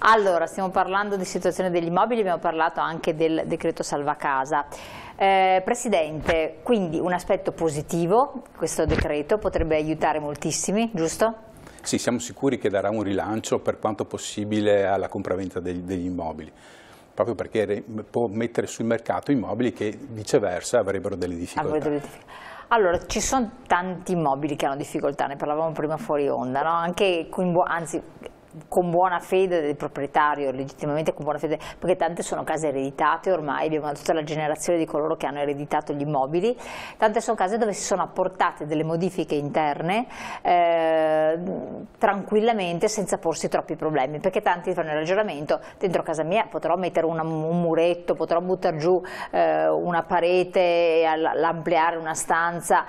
Allora, stiamo parlando di situazione degli immobili, abbiamo parlato anche del decreto salva casa. Eh, Presidente, quindi un aspetto positivo, questo decreto potrebbe aiutare moltissimi, giusto? Sì, siamo sicuri che darà un rilancio per quanto possibile alla compraventa degli, degli immobili, proprio perché può mettere sul mercato immobili che viceversa avrebbero delle difficoltà. Allora, ci sono tanti immobili che hanno difficoltà, ne parlavamo prima fuori onda, no? Anche, anzi, con buona fede del proprietario, legittimamente con buona fede, perché tante sono case ereditate ormai, abbiamo tutta la generazione di coloro che hanno ereditato gli immobili, tante sono case dove si sono apportate delle modifiche interne eh, tranquillamente senza porsi troppi problemi, perché tanti fanno il ragionamento, dentro casa mia potrò mettere una, un muretto, potrò buttare giù eh, una parete ampliare una stanza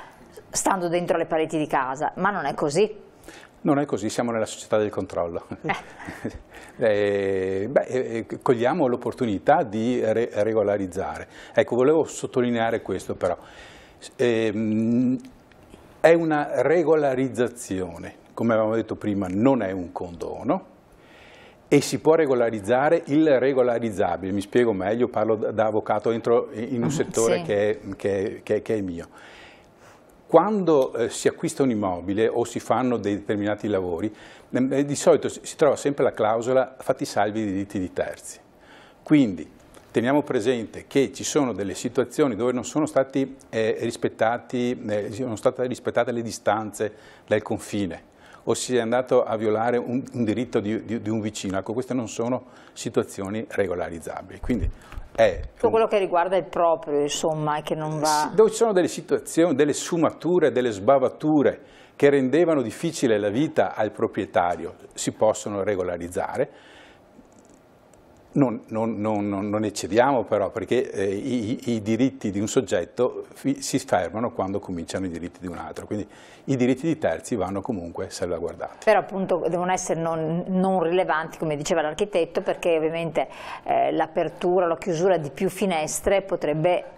stando dentro le pareti di casa, ma non è così. Non è così, siamo nella società del controllo. eh, beh, eh, cogliamo l'opportunità di re regolarizzare. Ecco, volevo sottolineare questo però. Eh, è una regolarizzazione, come avevamo detto prima, non è un condono e si può regolarizzare il regolarizzabile. Mi spiego meglio, parlo da avvocato, entro in un settore sì. che, è, che, che, che è mio. Quando eh, si acquista un immobile o si fanno dei determinati lavori, eh, di solito si trova sempre la clausola fatti salvi i diritti di terzi. Quindi teniamo presente che ci sono delle situazioni dove non sono, stati, eh, rispettati, eh, sono state rispettate le distanze del confine o si è andato a violare un, un diritto di, di, di, un vicino. Ecco, queste non sono situazioni regolarizzabili. Quindi è Tutto quello che riguarda il proprio, insomma, che non va... Dove ci sono delle situazioni, delle sfumature, delle sbavature che rendevano difficile la vita al proprietario, si possono regolarizzare, non, non, non, non, eccediamo però perché eh, i, i, diritti di un soggetto si fermano quando cominciano i diritti di un altro, quindi i diritti di terzi vanno comunque salvaguardati. Però appunto devono essere non, rilevanti come diceva l'architetto perché ovviamente eh, l'apertura, la chiusura di più finestre potrebbe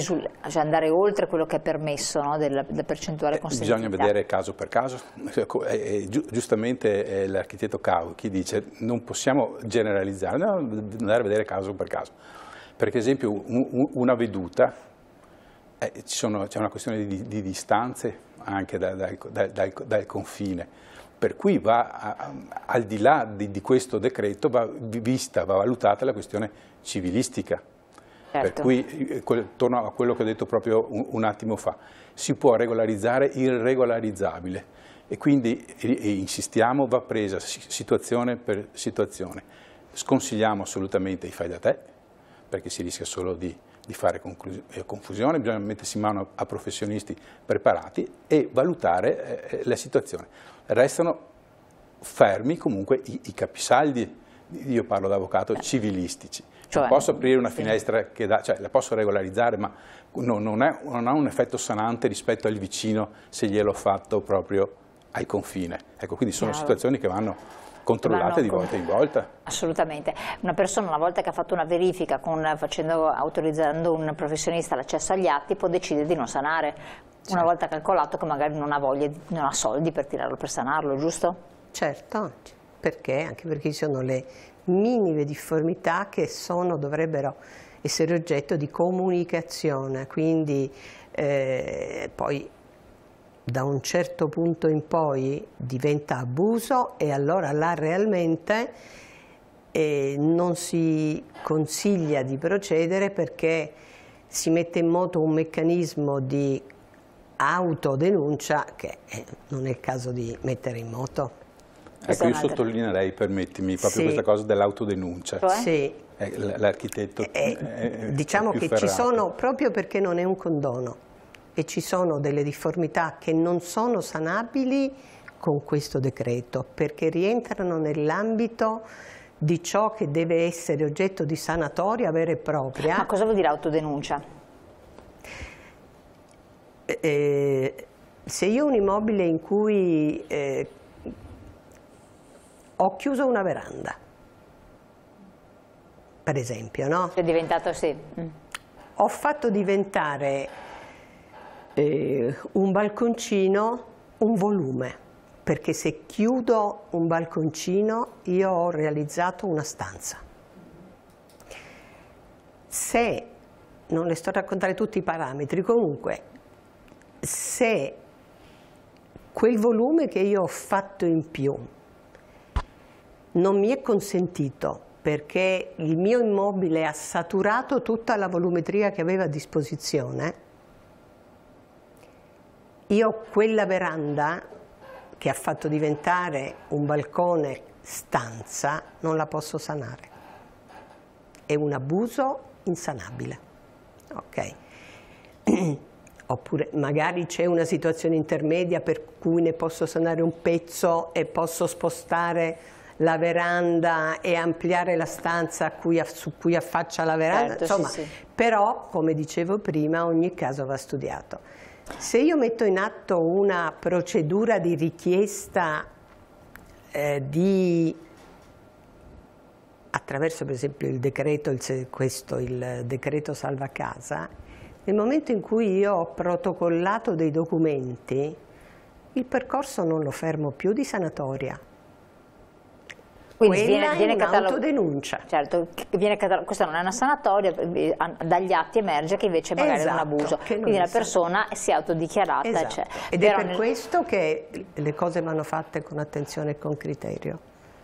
cioè andare oltre quello che è permesso no, della, della, percentuale consentita. Bisogna vedere caso per caso, e, gi giustamente l'architetto Cavo chi dice non possiamo generalizzare, no, andare a vedere caso per caso. Per esempio un, una veduta, eh, c'è una questione di, di, distanze anche da, da, da, dal, dal confine, per cui va a, al di là di, di questo decreto va vista, va valutata la questione civilistica Certo. Per cui, eh, torno a quello che ho detto proprio un, un attimo fa, si può regolarizzare il regolarizzabile e quindi e insistiamo, va presa situazione per situazione. Sconsigliamo assolutamente i fai da te, perché si rischia solo di, di fare eh, confusione, bisogna mettersi in mano a professionisti preparati e valutare eh, la situazione. Restano fermi comunque i, i capisaldi, io parlo da avvocato, civilistici cioè, posso aprire una finestra che dà, cioè la posso regolarizzare, ma non, non, è, non, ha un effetto sanante rispetto al vicino se gliel'ho fatto proprio al confine. Ecco, quindi sono Chiaro. situazioni che vanno controllate di volta in volta. Assolutamente. Una persona una volta che ha fatto una verifica con, facendo, autorizzando un professionista l'accesso agli atti può decidere di non sanare, certo. una volta calcolato che magari non ha voglia, non ha soldi per tirarlo per sanarlo, giusto? Certo, perché? Anche perché ci sono le minime difformità che sono, dovrebbero essere oggetto di comunicazione, quindi eh, poi da un certo punto in poi diventa abuso e allora là realmente eh, non si consiglia di procedere perché si mette in moto un meccanismo di autodenuncia che eh, non è il caso di mettere in moto. Ecco, io sottolineerei, permettimi, proprio sì. questa cosa dell'autodenuncia. Cioè? Sì. Eh, l'architetto eh, eh, Diciamo che ferrato. ci sono, proprio perché non è un condono, e ci sono delle difformità che non sono sanabili con questo decreto, perché rientrano nell'ambito di ciò che deve essere oggetto di sanatoria vera e propria. Ma cosa vuol dire autodenuncia? Eh, se io ho un immobile in cui eh, ho chiuso una veranda, per esempio, no? È diventato sì. Mm. Ho fatto diventare eh, un balconcino un volume. perché se chiudo un balconcino io ho realizzato una stanza. Se, non le sto a raccontare tutti i parametri, comunque, se quel volume che io ho fatto in più non mi è consentito perché il mio immobile ha saturato tutta la volumetria che aveva a disposizione, io quella veranda che ha fatto diventare un balcone stanza non la posso sanare. È un abuso insanabile. Ok. Oppure magari c'è una situazione intermedia per cui ne posso sanare un pezzo e posso spostare la veranda e ampliare la stanza cui, su cui affaccia la veranda. Certo, Insomma, sì, sì. però, come dicevo prima, ogni caso va studiato. Se io metto in atto una procedura di richiesta eh, di attraverso per esempio il decreto, il, questo, il decreto salva casa, nel momento in cui io ho protocollato dei documenti, il percorso non lo fermo più di sanatoria. Quindi Quella viene, è viene un'autodenuncia. Certo, viene questa non è una sanatoria, eh, dagli atti emerge che invece magari è un Esatto, abuso. Quindi la persona si è autodichiarata. Esatto. cioè, Ed però è per nel- questo che le cose vanno fatte con attenzione e con criterio.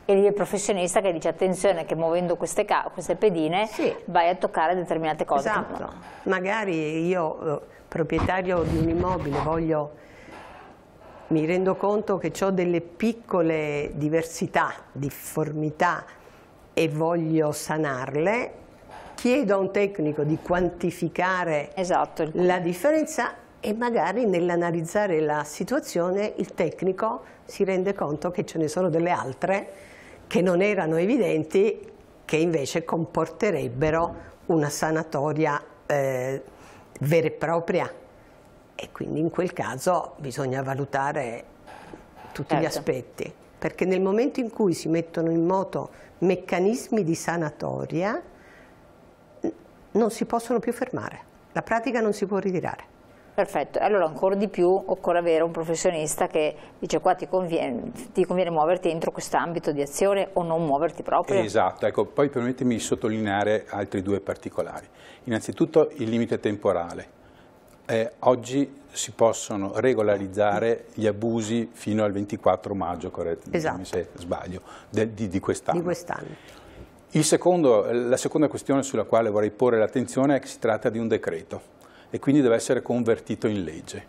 E il professionista che dice attenzione che muovendo queste, queste pedine Sì. vai a toccare determinate cose. Esatto. Magari io, eh, proprietario di un immobile, voglio, mi rendo conto che ho delle piccole diversità, difformità e voglio sanarle, chiedo a un tecnico di quantificare Esatto, la differenza e magari nell'analizzare la situazione il tecnico si rende conto che ce ne sono delle altre che non erano evidenti che invece comporterebbero una sanatoria eh, vera e propria e quindi in quel caso bisogna valutare tutti gli Certo. aspetti perché nel momento in cui si mettono in moto meccanismi di sanatoria non si possono più fermare, la pratica non si può ritirare. Perfetto, e allora ancora di più occorre avere un professionista che dice qua ti conviene, ti conviene muoverti entro quest'ambito di azione o non muoverti proprio. Esatto, ecco, poi permettimi di sottolineare altri due particolari. Innanzitutto il limite temporale. Eh, oggi si possono regolarizzare gli abusi fino al 24 maggio, correttami Esatto. se sbaglio, de- di, di quest'anno. di quest'anno. Il secondo- la seconda questione sulla quale vorrei porre l'attenzione è che si tratta di un decreto e quindi deve essere convertito in legge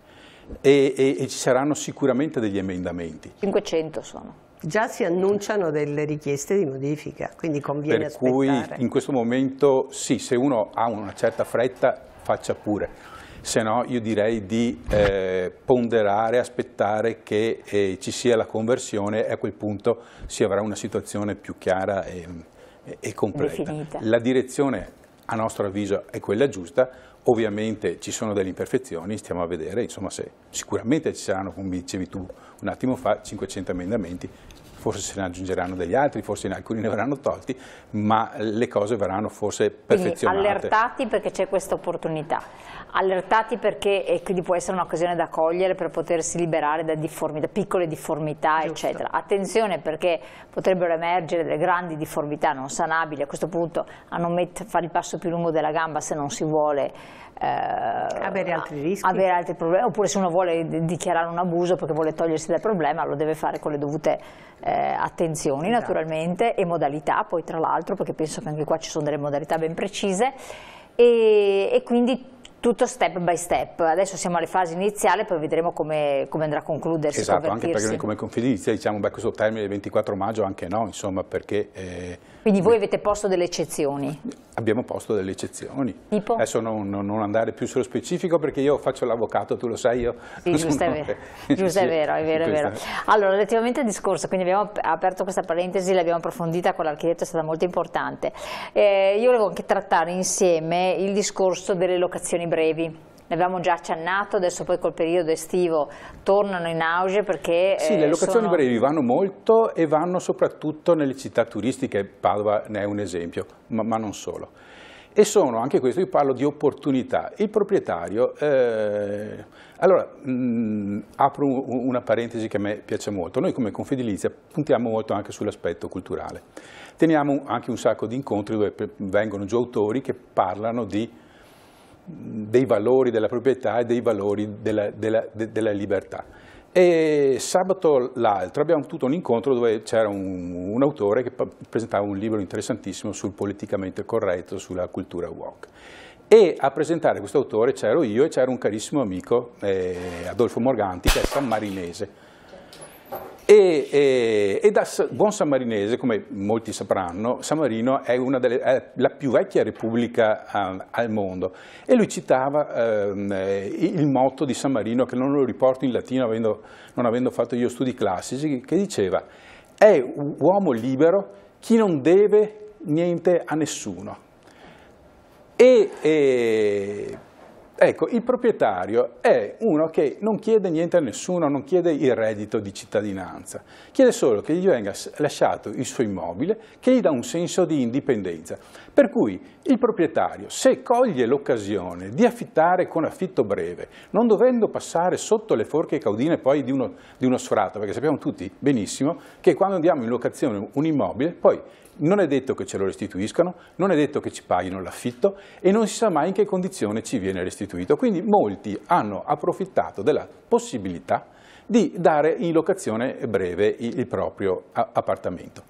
e, e- e ci saranno sicuramente degli emendamenti. 500 sono. Già si annunciano delle richieste di modifica, quindi conviene Per cui aspettare. in questo momento sì, se uno ha una certa fretta faccia pure, se no io direi di eh, ponderare, aspettare che eh, ci sia la conversione e a quel punto si avrà una situazione più chiara e, e- completa. Definita. La direzione a nostro avviso è quella giusta, ovviamente ci sono delle imperfezioni, stiamo a vedere, insomma se sicuramente ci saranno, come dicevi tu un attimo fa, 500 emendamenti, forse se ne aggiungeranno degli altri, forse alcuni ne verranno tolti, ma le cose verranno forse Quindi perfezionate. allertati perché c'è questa opportunità, allertati perché e quindi può essere un'occasione da cogliere per potersi liberare da difformità, piccole difformità, Giusto. eccetera. Attenzione perché potrebbero emergere delle grandi difformità non sanabili, a questo punto a non met- fare il passo più lungo della gamba se non si vuole eh, Avere altri rischi. avere altri problemi, oppure se uno vuole di- dichiarare un abuso perché vuole togliersi dal problema lo deve fare con le dovute eh, attenzioni Esatto. naturalmente e modalità poi tra l'altro perché penso che anche qua ci sono delle modalità ben precise e, e quindi tutto step by step. Adesso siamo alle fasi iniziali, poi vedremo come, come andrà a concludersi. Esatto, anche perché noi come Confedilizia diciamo beh, questo termine del 24 maggio anche no, insomma perché eh, Quindi voi avete posto delle eccezioni. abbiamo posto delle eccezioni. Tipo? Adesso non, non- andare più sullo specifico perché io faccio l'avvocato, tu lo sai io. Sì, giusto, è vero, giusto, Sì, è vero, è vero, è vero. Allora, relativamente al discorso, quindi abbiamo ap- aperto questa parentesi, l'abbiamo approfondita con l'architetto, è stata molto importante. Eh, io volevo anche trattare insieme il discorso delle locazioni brevi. Ne abbiamo già accennato, adesso poi col periodo estivo tornano in auge perché... Sì, eh, le locazioni sono- brevi vanno molto e vanno soprattutto nelle città turistiche, Padova ne è un esempio, ma, ma non solo. e sono, anche questo io parlo di opportunità. Il proprietario, eh, allora mh, apro una parentesi che a me piace molto, noi come Confedilizia puntiamo molto anche sull'aspetto culturale, teniamo anche un sacco di incontri dove vengono giù autori che parlano di, dei valori della proprietà e dei valori della, della, de, della libertà. E sabato l'altro abbiamo avuto un incontro dove c'era un, un, autore che presentava un libro interessantissimo sul politicamente corretto, sulla cultura walk. E a presentare questo autore c'ero io e c'era un carissimo amico, eh, Adolfo Morganti, che è sammarinese e, e, e, da buon sammarinese, come molti sapranno, San Marino è, delle, è la più vecchia repubblica uh, al mondo e lui citava uh, il motto di San Marino, che non lo riporto in latino avendo, non avendo fatto io studi classici, che diceva è uomo libero chi non deve niente a nessuno. E, e Ecco, il proprietario è uno che non chiede niente a nessuno, non chiede il reddito di cittadinanza, chiede solo che gli venga lasciato il suo immobile che gli dà un senso di indipendenza. Per cui il proprietario, se coglie l'occasione di affittare con affitto breve, non dovendo passare sotto le forche caudine poi di uno, di uno sfratto, perché sappiamo tutti benissimo che quando andiamo in locazione un immobile, poi non è detto che ce lo restituiscano, non è detto che ci paghino l'affitto e non si sa mai in che condizione ci viene restituito. Quindi molti hanno approfittato della possibilità di dare in locazione breve il proprio appartamento.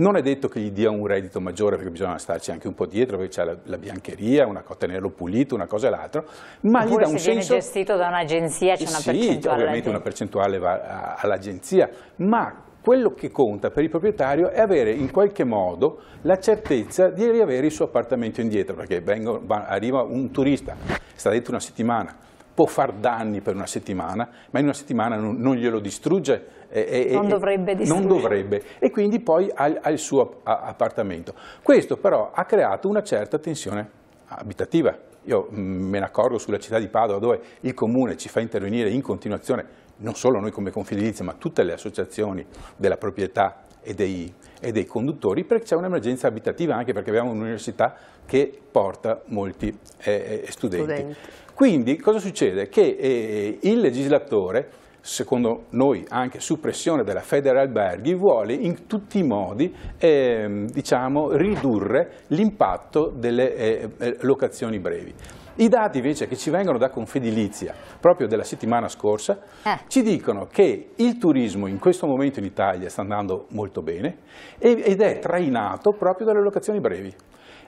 Non è detto che gli dia un reddito maggiore perché bisogna starci anche un po' dietro perché c'è la, la, biancheria, una, tenerlo pulito, una cosa e l'altra, ma Oppure gli dà un se senso... viene gestito da un'agenzia c'è una sì, percentuale. ovviamente una percentuale va all'agenzia, ma quello che conta per il proprietario è avere in qualche modo la certezza di riavere il suo appartamento indietro, perché vengo, arriva un turista, sta dentro una settimana, può far danni per una settimana, ma in una settimana non, non glielo distrugge. E, non dovrebbe distruggere. Non dovrebbe, e quindi poi ha, ha il suo appartamento. Questo però ha creato una certa tensione abitativa. Io mm, me ne accorgo sulla città di Padova dove il comune ci fa intervenire in continuazione non solo noi come Confedilizia, ma tutte le associazioni della proprietà e dei, e dei conduttori, perché c'è un'emergenza abitativa, anche perché abbiamo un'università che porta molti eh, eh, studenti. studenti. Quindi cosa succede? Che eh, il legislatore secondo noi anche su pressione della Federalberghi, vuole in tutti i modi eh, diciamo, ridurre l'impatto delle eh, eh, locazioni brevi. I dati invece che ci vengono da Confedilizia, proprio della settimana scorsa, eh. ci dicono che il turismo in questo momento in Italia sta andando molto bene ed è trainato proprio dalle locazioni brevi.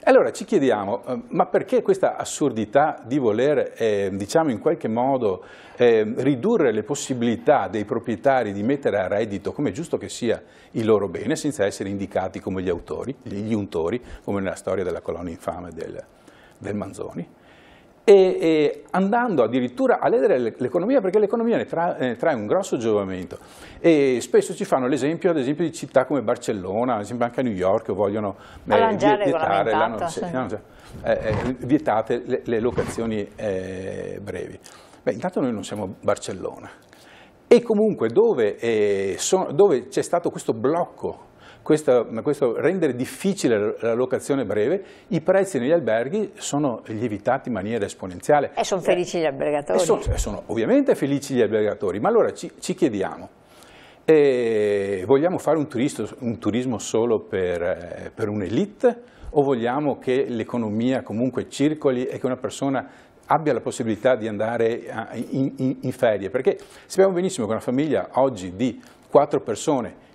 Allora ci chiediamo, eh, ma perché questa assurdità di voler, eh, diciamo in qualche modo, eh, ridurre le possibilità dei proprietari di mettere a reddito, come è giusto che sia, il loro bene, senza essere indicati come gli autori, gli untori, come nella storia della colonna infame del, del Manzoni? E, e andando addirittura a ledere l'economia perché l'economia ne, tra, ne, trae un grosso giovamento e spesso ci fanno l'esempio ad esempio di città come Barcellona, ad esempio anche a New York vogliono eh, vietare, no, sì. no, eh, eh, vietate le, le locazioni eh, brevi. Beh, intanto noi non siamo Barcellona e comunque dove, eh, dove c'è stato questo blocco questo, questo rendere difficile la locazione breve, i prezzi negli alberghi sono lievitati in maniera esponenziale. E sono felici gli albergatori. E sono, sono ovviamente felici gli albergatori, ma allora ci, ci chiediamo, eh, vogliamo fare un, turisto, un, turismo solo per, eh, per un'elite o vogliamo che l'economia comunque circoli e che una persona abbia la possibilità di andare in, in, in ferie? Perché sappiamo benissimo che una famiglia oggi di quattro persone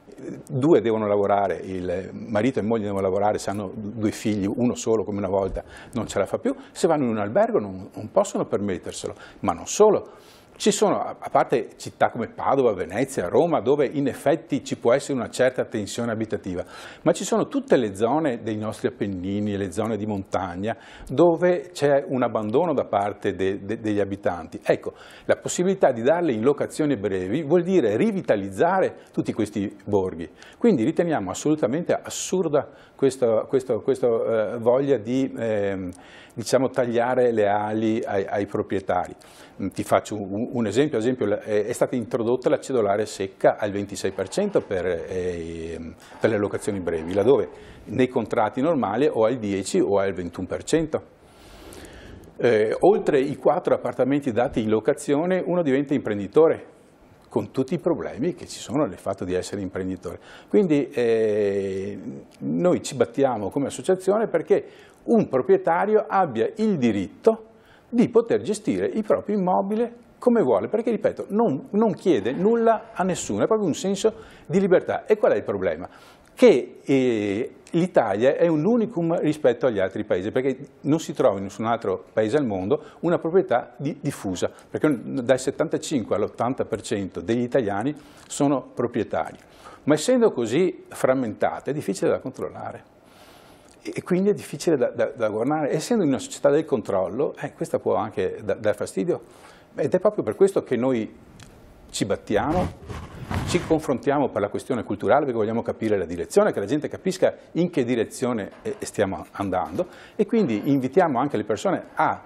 due devono lavorare, il marito e moglie devono lavorare, se hanno due figli, uno solo come una volta non ce la fa più, se vanno in un albergo non, non possono permetterselo, ma non solo, ci sono, a parte città come Padova, Venezia, Roma, dove in effetti ci può essere una certa tensione abitativa, ma ci sono tutte le zone dei nostri Appennini, le zone di montagna, dove c'è un abbandono da parte de, de, degli abitanti. Ecco, la possibilità di darle in locazioni brevi vuol dire rivitalizzare tutti questi borghi. Quindi riteniamo assolutamente assurda questa eh, voglia di eh, diciamo, tagliare le ali ai, ai proprietari. Mm, ti faccio un, un esempio, esempio, è stata introdotta la cedolare secca al 26% per, eh, per le locazioni brevi, laddove nei contratti normali o al 10 o al 21%. Eh, oltre i quattro appartamenti dati in locazione uno diventa imprenditore con tutti i problemi che ci sono nel fatto di essere imprenditore. Quindi eh, noi ci battiamo come associazione perché un proprietario abbia il diritto di poter gestire i propri immobili come vuole, perché ripeto, non, non chiede nulla a nessuno, è proprio un senso di libertà. E qual è il problema? Che eh, l'Italia è un unicum rispetto agli altri paesi, perché non si trova in nessun altro paese al mondo una proprietà di, diffusa, perché dal 75 all'80% degli italiani sono proprietari. Ma essendo così frammentate è difficile da controllare. E quindi è difficile da, da, da governare. Essendo in una società del controllo, eh, questa può anche dar fastidio. Ed è proprio per questo che noi ci battiamo ci confrontiamo per la questione culturale perché vogliamo capire la direzione, che la gente capisca in che direzione eh, stiamo andando. E quindi invitiamo anche le persone a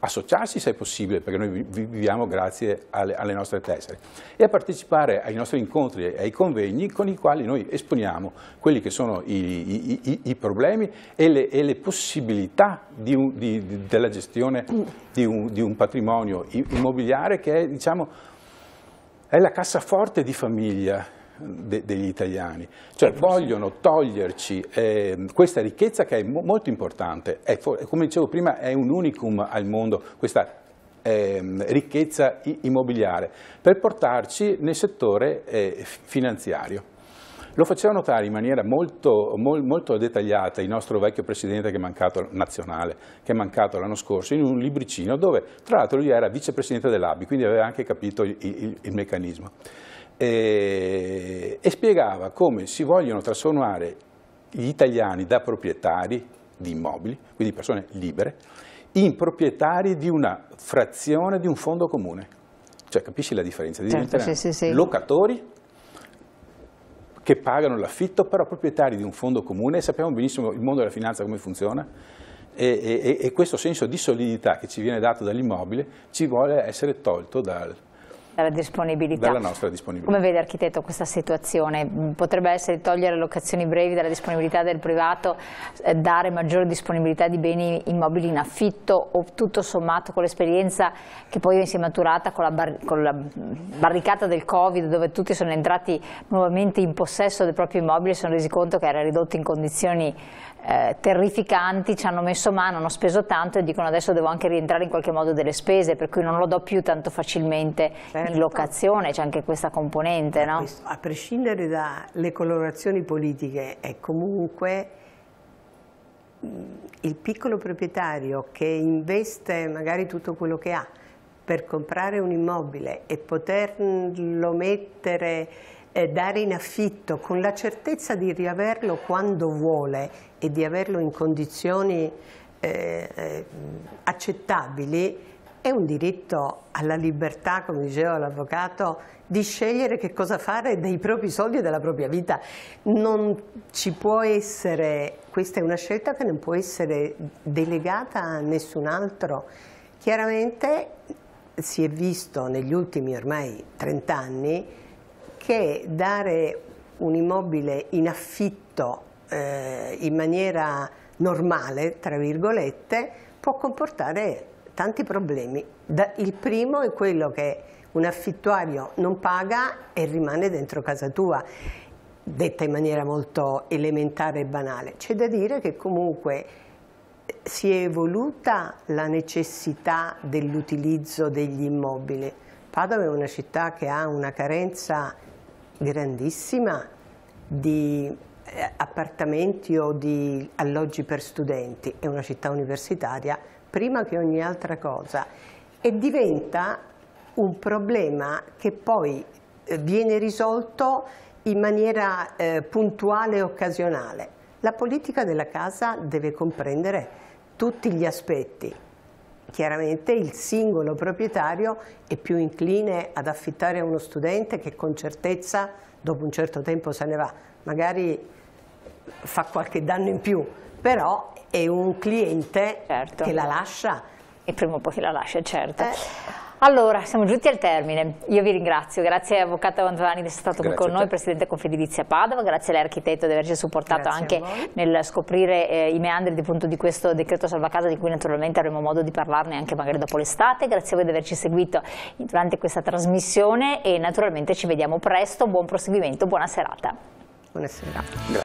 associarsi se è possibile, perché noi viviamo grazie alle, alle, nostre tessere, e a partecipare ai nostri incontri e ai convegni con i quali noi esponiamo quelli che sono i, i, i problemi e le, e le possibilità di un, di, della gestione di un, di un, patrimonio immobiliare che è diciamo, è la cassaforte di famiglia de, degli italiani, cioè vogliono toglierci eh, questa ricchezza che è mo molto importante, è, come dicevo prima è un unicum al mondo questa eh, ricchezza immobiliare, per portarci nel settore eh, finanziario. Lo faceva notare in maniera molto, molto, dettagliata il nostro vecchio presidente che è mancato, nazionale, che è mancato l'anno scorso, in un libricino dove tra l'altro lui era vicepresidente dell'ABI, quindi aveva anche capito il, il, il meccanismo. E, e spiegava come si vogliono trasformare gli italiani da proprietari di immobili, quindi persone libere, in proprietari di una frazione di un fondo comune. Cioè, capisci la differenza? Certo, sì, sì, sì. locatori che pagano l'affitto, però proprietari di un fondo comune, sappiamo benissimo il mondo della finanza come funziona, e, e, e questo senso di solidità che ci viene dato dall'immobile ci vuole essere tolto dal, dalla disponibilità. Dalla nostra disponibilità. Come vede architetto questa situazione? Potrebbe essere togliere locazioni brevi dalla disponibilità del privato, eh, dare maggiore disponibilità di beni immobili in affitto o tutto sommato con l'esperienza che poi si è maturata con la, bar con la, barricata del Covid dove tutti sono entrati nuovamente in possesso del proprio immobile e si sono resi conto che era ridotto in condizioni eh, terrificanti, ci hanno messo mano, hanno speso tanto e dicono adesso devo anche rientrare in qualche modo delle spese, per cui non lo do più tanto facilmente certo. in locazione, c'è anche questa componente. No? Questo, a prescindere dalle colorazioni politiche, è comunque il piccolo proprietario che investe magari tutto quello che ha per comprare un immobile e poterlo mettere eh, dare in affitto con la certezza di riaverlo quando vuole e di averlo in condizioni eh, eh, accettabili è un diritto alla libertà, come diceva l'avvocato, di scegliere che cosa fare dei propri soldi e della propria vita. Non ci può essere, questa è una scelta che non può essere delegata a nessun altro. Chiaramente si è visto negli ultimi ormai 30 anni che dare un immobile in affitto eh, in maniera normale, tra virgolette, può comportare tanti problemi. Da, il primo è quello che un affittuario non paga e rimane dentro casa tua, detta in maniera molto elementare e banale. C'è da dire che comunque si è evoluta la necessità dell'utilizzo degli immobili. Padova è una città che ha una carenza grandissima di eh, appartamenti o di alloggi per studenti, è una città universitaria prima che ogni altra cosa. E diventa un problema che poi eh, viene risolto in maniera eh, puntuale e occasionale. La politica della casa deve comprendere tutti gli aspetti, Chiaramente il singolo proprietario è più incline ad affittare a uno studente che con certezza dopo un certo tempo se ne va. Magari fa qualche danno in più, però è un cliente certo. che la lascia. E prima o poi la lascia, certo. Eh. Allora, siamo giunti al termine. Io vi ringrazio, grazie Avvocato Antovani di essere stato grazie qui con noi, Presidente Confedilizia Padova, grazie all'architetto di averci supportato Grazie anche nel scoprire eh, i meandri di, appunto, di questo decreto salvacasa di cui naturalmente avremo modo di parlarne anche magari dopo l'estate, grazie a voi di averci seguito durante questa trasmissione e naturalmente ci vediamo presto, buon proseguimento, buona serata. Buonasera.